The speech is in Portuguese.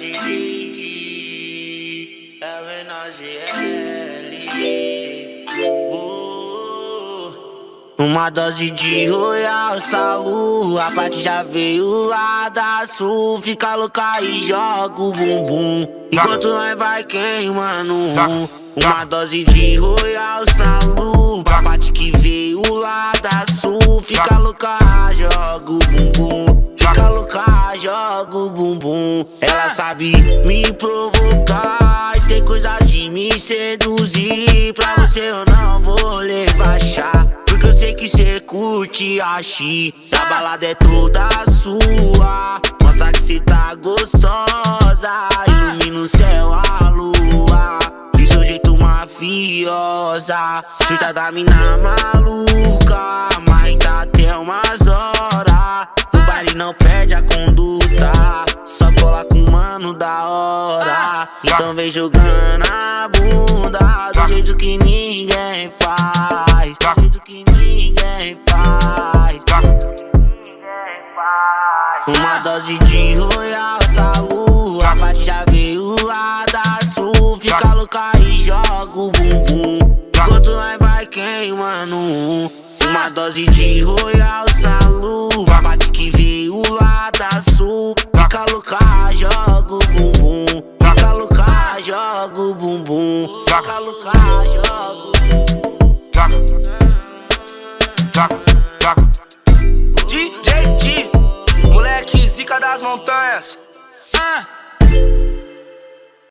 DJ é uh, Uma dose de Royal Salu A parte já veio lá da sul. Fica louca e joga o bumbum. Enquanto nós vai queimando Uma dose de Royal Salu A parte que veio lá da sul. Fica louca, joga o bumbum o bumbum. Ela sabe me provocar E tem coisa de me seduzir. Pra você eu não vou levar chá Porque eu sei que cê curte a chi A balada é toda sua. Mostra que cê tá gostosa. Ilumina o céu, a lua. E seu jeito mafiosa. Surta da mina maluca. Mas tá até umas horas. No baile não perde a com mano da hora. Então vem jogando a bunda Do jeito que ninguém faz. Do jeito que ninguém faz. Uma dose de Royal Salu A parte já veio lá da sul. Fica louca e joga o bumbum. Enquanto nós vai queimando Uma dose de Royal Salu A parte que veio lá da sul joga o bumbum Fica louca, joga o bumbum Fica louca, joga o bumbum DJ G, moleque zica das montanhas. Ah.